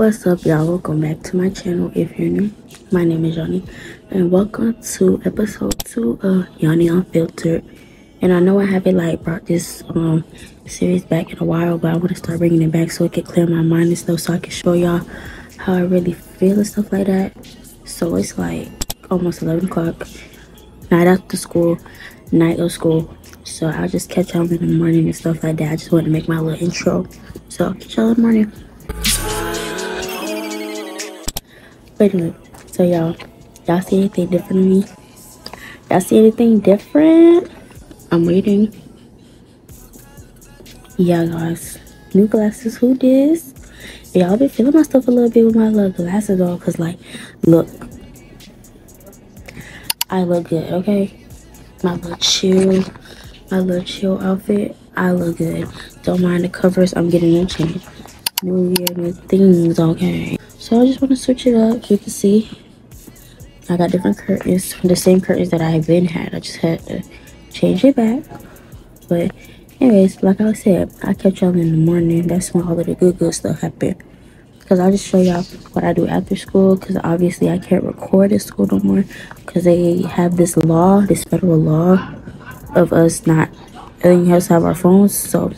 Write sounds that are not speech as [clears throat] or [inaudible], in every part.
What's up, y'all? Welcome back to my channel if you're new. My name is Yanni, and welcome to episode two of Yanni Unfiltered. And I know I haven't like brought this um series back in a while, but I want to start bringing it back so it can clear my mind and stuff, so I can show y'all how I really feel and stuff like that. So it's like almost 11 o'clock, night after school, night of school. So I'll just catch y'all in the morning and stuff like that. I just want to make my little intro. So I'll catch y'all in the morning. So y'all, y'all see anything different me? Y'all see anything different? I'm waiting. Yeah, guys. New glasses. Who this? Y'all been feeling my stuff a little bit with my little glasses on, cause like, look, I look good. Okay, my little chill, my little chill outfit. I look good. Don't mind the covers. I'm getting them changed. New year, new things. Okay. So I just want to switch it up. You can see I got different curtains. The same curtains that I have been had. I just had to change it back. But anyways, like I said, I catch y'all in the morning. That's when all of the good good stuff happened. Because I'll just show y'all what I do after school. Because obviously I can't record at school no more. Because they have this law, this federal law of us not letting us have our phones. So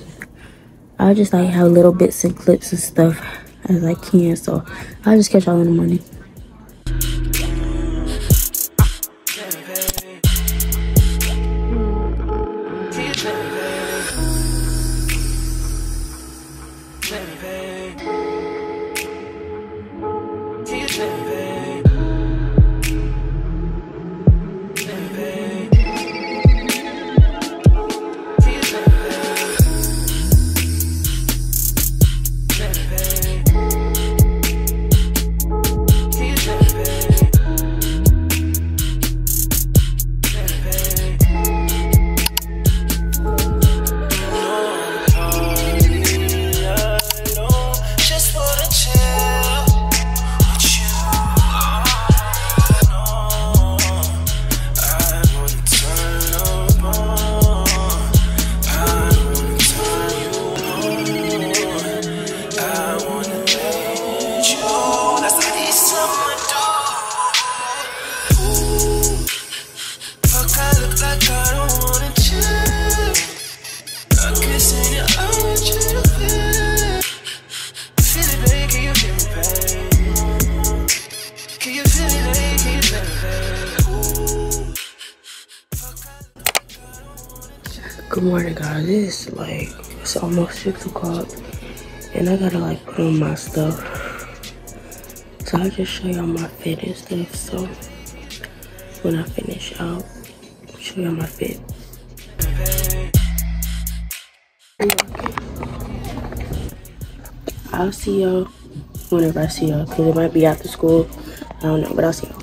I'll just like have little bits and clips and stuff as I can. So I'll just catch y'all in the morning. Good morning, guys. It's like it's almost six o'clock, and I gotta like put on my stuff. So I'll just show y'all my fit and stuff. So when I finish, I'll show y'all my fit. I'll see y'all whenever I see y'all, cause it might be after school. I don't know, but I'll see y'all.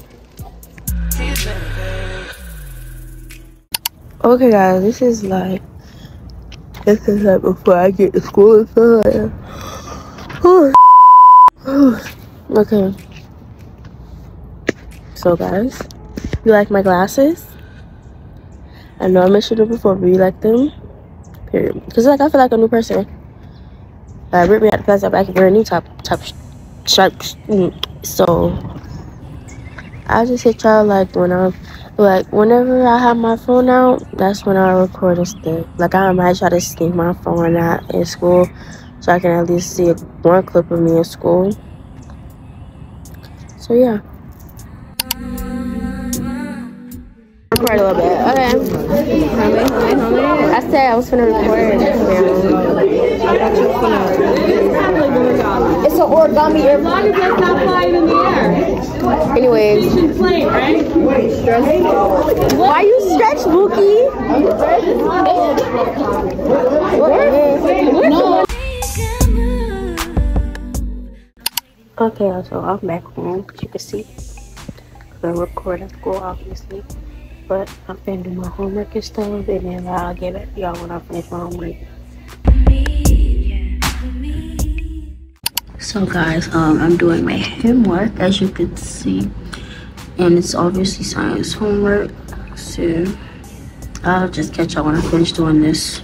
Okay, guys, this is like before I get to school stuff like [sighs] [sighs] okay. So, guys, you like my glasses? I know I mentioned it before, but you like them? Period. Cause like I feel like a new person. Uh, rip me out the class up. I can wear a new top top stripes. Mm. So I just hit y'all like when I'm like whenever I have my phone out, that's when I record and stuff. Like I might try to sneak my phone out in school so I can at least see one clip of me in school. So yeah. Record a little bit. Okay. I said I was gonna record. It's an origami airplane. long as it's not flying in the air. Anyways, It's plane, right? why you stretch, Bookie? No. Okay, so I'm back home. As you can see, I record at school, obviously, but I'm finna do my homework and stuff, and then I'll get it y'all when I finish my homework. So guys, um, I'm doing my homework as you can see. and it's obviously science homework so i'll just catch y'all when i finish doing this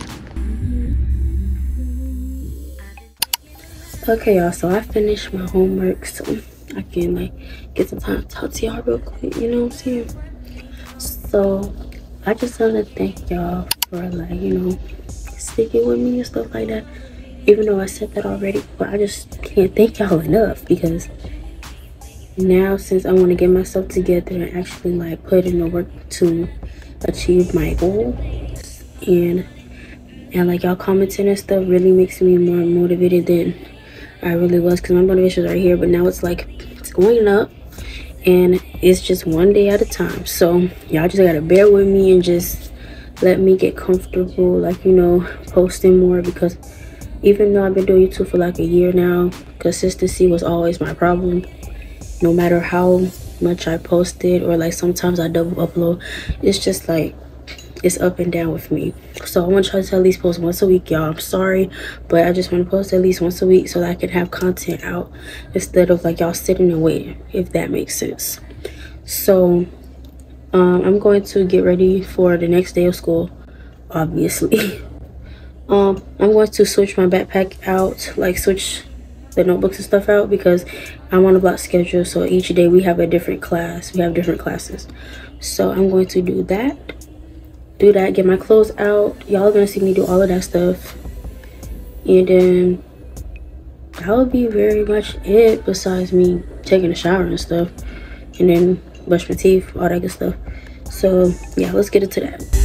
okay y'all so i finished my homework so i can like get some time to talk to y'all real quick you know what i'm saying so i just want to thank y'all for like you know sticking with me and stuff like that. Even though i said that already but i just can't thank y'all enough because now since i want to get myself together and actually like put in the work to achieve my goal and and like y'all commenting and stuff really makes me more motivated than i really was because my motivation is right here but now it's like it's going up and it's just one day at a time. So y'all just gotta bear with me and just let me get comfortable like you know posting more because even though i've been doing youtube for like a year now consistency was always my problem. No matter how much I posted or like sometimes I double upload it's just like it's up and down with me so I want to try to at least post once a week y'all I'm sorry but I just want to post at least once a week so that I can have content out instead of like y'all sitting and waiting if that makes sense so um, I'm going to get ready for the next day of school obviously [laughs] um I'm going to switch my backpack out like switch the notebooks and stuff out because I'm on a block schedule. So each day we have a different class. We have different classes. So I'm going to do that. Do that. Get my clothes out. Y'all to see me do all of that stuff. And then that will be very much it besides me taking a shower and stuff. And then brush my teeth, all that good stuff. So yeah, let's get into that.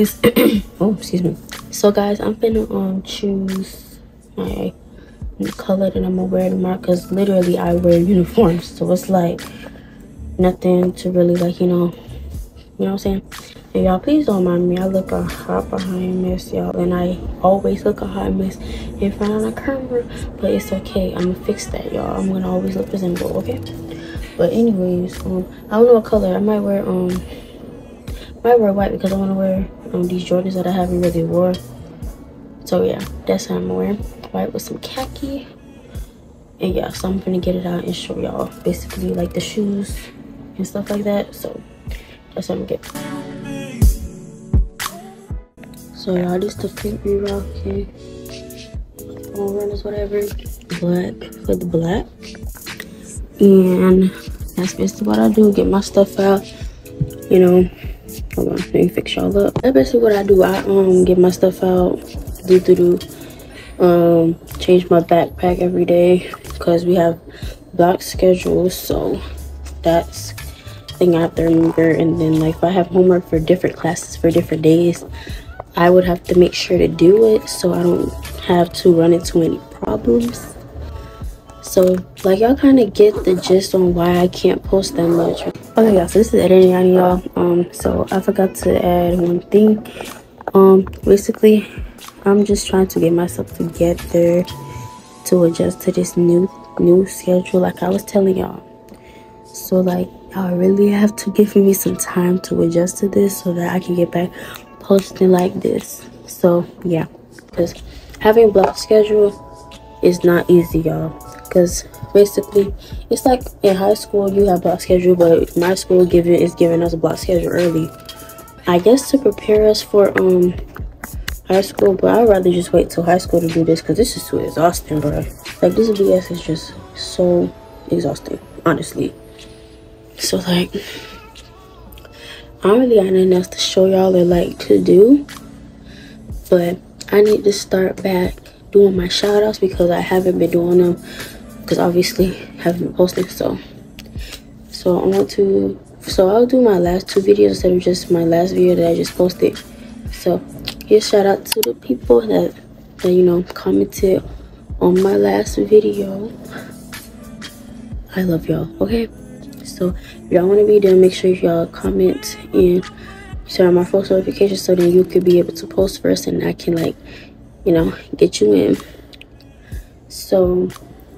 Guys [clears throat] oh excuse me. So guys i'm gonna um choose my color that i'm gonna wear tomorrow because literally i wear uniforms. So it's like nothing to really like you know you know what i'm saying? Y'all please don't mind me. I look a hot behind this y'all and i always look a hot mess in front of the camera but it's okay. I'm gonna fix that y'all. I'm gonna always look presentable okay? But anyways um i don't know what color. I might wear um might wear white because I want to wear um, these Jordans that I haven't really wore. So yeah, that's how I'm wearing. White with some khaki. And yeah, so I'm gonna get it out and show y'all basically like the shoes and stuff like that. So that's what I'm gonna get. So y'all, this the fit we rocking. On runners, whatever. Black for the black. And that's basically what I do. Get my stuff out. You know, hold on let me fix y'all up. That's basically what i do i um get my stuff out do do do um change my backpack every day because we have block schedules so that's thing i have to remember. And then like if i have homework for different classes for different days i would have to make sure to do it so i don't have to run into any problems. So like y'all kind of get the gist on why i can't post that much okay y'all so this is editing on y'all. Um so i forgot to add one thing. Um basically i'm just trying to get myself together to adjust to this new new schedule like i was telling y'all. So like y'all really have to give me some time to adjust to this so that i can get back posting like this. So yeah because having block schedule is not easy y'all because basically it's like in high school you have block schedule but my school giving is giving us a block schedule early. I guess to prepare us for um high school but i'd rather just wait till high school to do this because this is too exhausting bro like this bs is just so exhausting honestly. So like i don't really got nothing else to show y'all or like to do but i need to start back doing my shout outs because i haven't been doing them because obviously I haven't been posting so so I want to so I'll do my last two videos instead of just my last video that I just posted so here's shout out to the people that that you know commented on my last video. I love y'all. Okay, so if y'all want to be there, make sure y'all comment and turn on my post notifications so then you could be able to post first and I can like you know get you in. So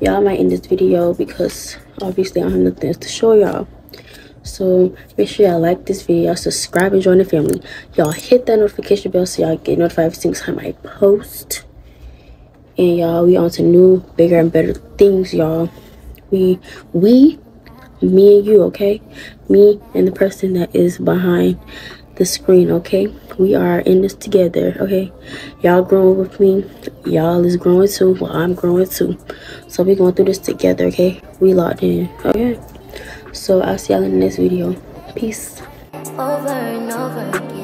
y'all might end this video because obviously I have nothing else to show y'all. So make sure y'all like this video, subscribe and join the family. Y'all hit that notification bell so y'all get notified every single time I post. And y'all, we on to new, bigger and better things, y'all. We, we, me and you, okay? Me and the person that is behind the screen, okay? We are in this together, okay? Y'all growing with me. Y'all is growing too. Well, I'm growing too. So we going through this together, okay? We locked in, okay? So I'll see y'all in the next video. Peace. over and over again.